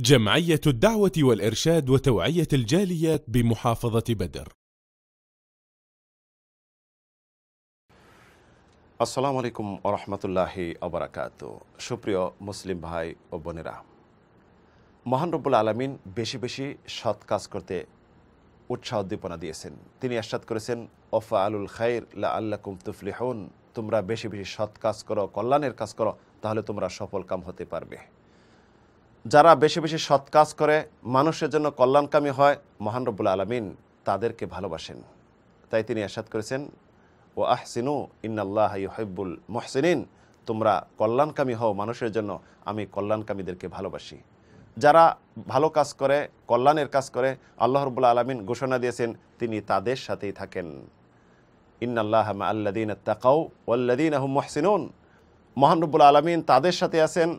جمعية الدعوة والإرشاد وتوعية الجاليات بمحافظة بدر আসসালামু আলাইকুম ওরহমতুল্লাহি অবরাকাত সুপ্রিয় মুসলিম ভাই ও বোনেরা মহান রব্বুল আলমিন বেশি বেশি সৎ কাজ করতে উৎসাহ উদ্দীপনা দিয়েছেন তিনি আশ্বাদ করেছেন ওফা আলুল খাইর লা আল্লাকুম তুফলিহুন তোমরা বেশি বেশি সৎ কাজ করো কল্যাণের কাজ করো তাহলে তোমরা সফল কাম হতে পারবে যারা বেশি বেশি সৎ কাজ করে, মানুষের জন্য কল্যাণকামী হয়, মহান রব্বুল আলমিন তাদেরকে ভালোবাসেন। তাই তিনি আশ্বাদ করেছেন ও আহসিনু ইন্নাল্লাহ ইউহিব্বুল মুহসিনিন। তোমরা কল্যাণকামী হও, মানুষের জন্য আমি কল্যাণকামীদেরকে ভালোবাসি। যারা ভালো কাজ করে, কল্যাণের কাজ করে, আল্লাহ রবুল্লা আলমিন ঘোষণা দিয়েছেন, তিনি তাদের সাথেই থাকেন। ইন্নাল্লাহ আল্লাদিন তাকাউ ওল্লাদিন আহম মহসিনুন। মহানবুল আলমিন তাদের সাথে আছেন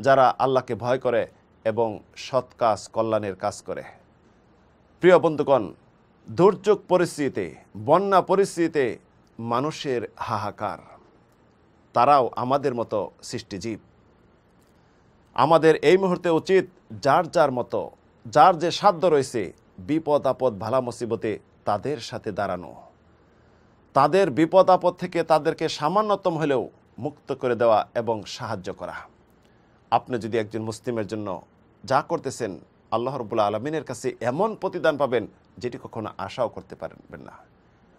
যারা আল্লাহকে ভয় করে এবং সৎ কাজ, কল্যাণের কাজ করে। প্রিয় বন্ধুগণ, দুর্যোগ পরিস্থিতিতে, বন্যা পরিস্থিতিতে মানুষের হাহাকার। তারাও আমাদের মতো সৃষ্টিজীব। আমাদের এই মুহূর্তে উচিত যার যার মতো, যার যে সাধ্য রয়েছে, বিপদ, আপদ, ভালা মুসিবতে তাদের সাথে দাঁড়ানো। তাদের বিপদ, আপদ থেকে তাদেরকে সামান্যতম হলেও মুক্ত করে দেওয়া এবং সাহায্য করা। আপনি যদি একজন মুসলিমের জন্য যা করতেছেন, আল্লাহ রবুল্লা আলমিনের কাছে এমন প্রতিদান পাবেন, যেটি কখনো আশাও করতে পারবেন না।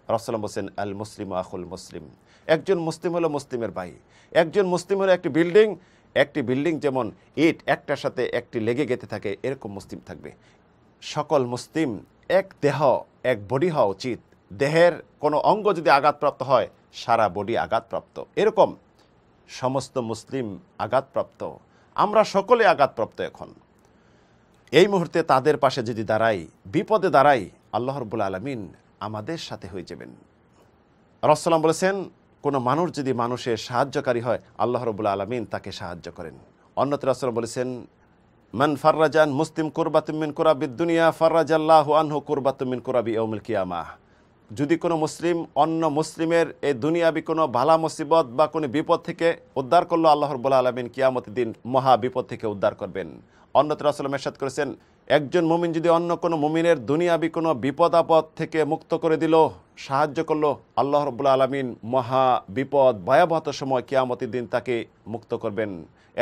রসলাম হোসেন আল মুসলিম আখুল মুসলিম। একজন মুসলিম হলো মুসলিমের ভাই। একজন মুসলিম হলো একটি বিল্ডিং একটি বিল্ডিং যেমন ইট একটার সাথে একটি লেগে গেতে থাকে, এরকম মুসলিম থাকবে। সকল মুসলিম, এক দেহ, এক বডি হওয়া উচিত। দেহের কোনো অঙ্গ যদি আঘাতপ্রাপ্ত হয়, সারা বডি আঘাতপ্রাপ্ত। এরকম সমস্ত মুসলিম আঘাতপ্রাপ্ত। আমরা সকলে আঘাতপ্রাপ্ত এখন। এই মুহূর্তে তাদের পাশে যদি দাঁড়াই, বিপদে দাঁড়াই, আল্লাহ রবুল আলমিন আমাদের সাথে হয়ে যাবেন। রসলাম বলেছেন, কোনো মানুষ যদি মানুষের সাহায্যকারী হয়, আল্লাহ রবুল্লা আলমিন তাকে সাহায্য করেন। অন্যত রসলাম বলেছেন, মান ফার্রাজান মুসলিম কুরবাতুমিন কুরাবি দুনিয়া, ফার্রাজাল্লাহ আনহু কুরবাতুমিন কুরাবি ওমুল কিয়ামা যদি কোনো মুসলিম, অন্য মুসলিমের এই দুনিয়াবি কোনো ভালা মুসিবত বা কোনো বিপদ থেকে উদ্ধার করল, আল্লাহ রবুল্লা আলমিন কিয়ামত দিন মহা বিপদ থেকে উদ্ধার করবেন। অন্যত রাসলাম এরশাদ করেছেন, একজন মুমিন যদি অন্য কোনো মুমিনের দুনিয়াবি কোনো বিপদ আপদ থেকে মুক্ত করে দিল, সাহায্য করল, আল্লাহ রবুল্লা আলমিন মহা বিপদ ভয়াবহত সময় কিয়ামতের দিন তাকে মুক্ত করবেন।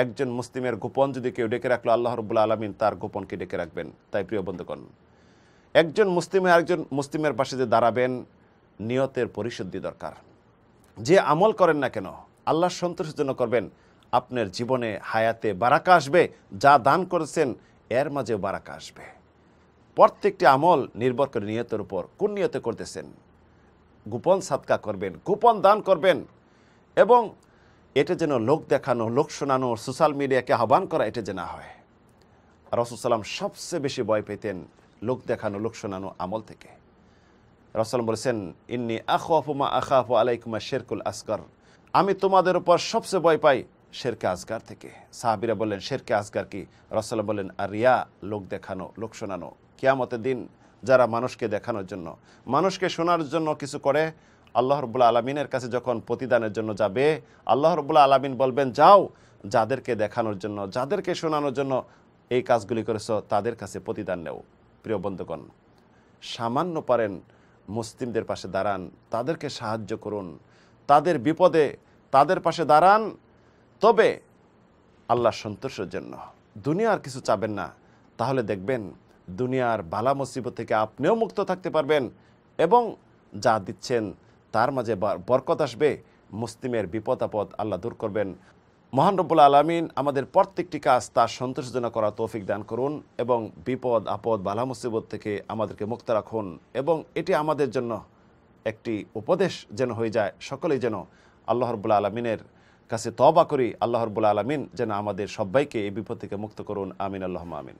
একজন মুসলিমের গোপন যদি কেউ ডেকে রাখল, আল্লাহ রবুল্লা আলমিন তার গোপনকে ডেকে রাখবেন। তাই প্রিয় বন্ধুগণ একজন মুসলিমে আরেকজন মুসলিমের পাশে যে দাঁড়াবেন, নিয়তের পরিশুদ্ধি দরকার। যে আমল করেন না কেন, আল্লাহ সন্তোষের জন্য করবেন। আপনার জীবনে হায়াতে বারাকা আসবে, যা দান করেছেন, এর মাঝেও বারাকা আসবে। প্রত্যেকটি আমল নির্ভর করে নিয়তের উপর, কোন নিয়তে করতেছেন। গোপন সাদকা করবেন, গোপন দান করবেন। এবং এটা যেন লোক দেখানো, লোক শোনানো সোশ্যাল মিডিয়াকে আহ্বান করা, এটা যে না হয়। রসুসাল্লাম সবচেয়ে বেশি ভয় পেতেন লোক দেখানো, লোক শোনানো আমল থেকে। রসলাম বলেছেন, ইন্নি আখাফুমা আখাফু আলাইকুমা শেরকুল আসগর। আমি তোমাদের উপর সবচেয়ে ভয় পাই শেরকে আসগার থেকে। সাহাবিরা বললেন, শেরকে আসগার কি? রসলাম বললেন আর রিয়া লোক দেখানো, লোক শোনানো। কিয়ামতের দিন যারা মানুষকে দেখানোর জন্য, মানুষকে শোনার জন্য কিছু করে, আল্লাহ রবুল্লা আলমিনের কাছে যখন প্রতিদানের জন্য যাবে, আল্লাহ রবুল্লা আলমিন বলবেন, যাও, যাদেরকে দেখানোর জন্য, যাদেরকে শোনানোর জন্য এই কাজগুলি করেছ, তাদের কাছে প্রতিদান নেও। প্রিয় বন্ধুগণ সামান্য পারেন মুসলিমদের পাশে দাঁড়ান, তাদেরকে সাহায্য করুন, তাদের বিপদে তাদের পাশে দাঁড়ান, তবে আল্লাহ সন্তোষের জন্য। দুনিয়ার কিছু চাবেন না, তাহলে দেখবেন দুনিয়ার বালা মুসিবত থেকে আপনিও মুক্ত থাকতে পারবেন এবং যা দিচ্ছেন তার মাঝে বরকত আসবে, মুসলিমের বিপদ আপদ আল্লাহ দূর করবেন। মহান রব্বুল আলমিন আমাদের প্রত্যেকটি কাজ তার সন্তোষজনক করা তৌফিক দান করুন এবং বিপদ, আপদ, বালা, মুসিবত থেকে আমাদেরকে মুক্ত রাখুন এবং এটি আমাদের জন্য একটি উপদেশ যেন হয়ে যায়। সকলেই যেন আল্লাহ রব্বুল আলমিনের কাছে তবা করি, আল্লাহ রব্বুল আলমিন যেন আমাদের সবাইকে এই বিপদ থেকে মুক্ত করুন। আমিন আল্লাহ আমিন।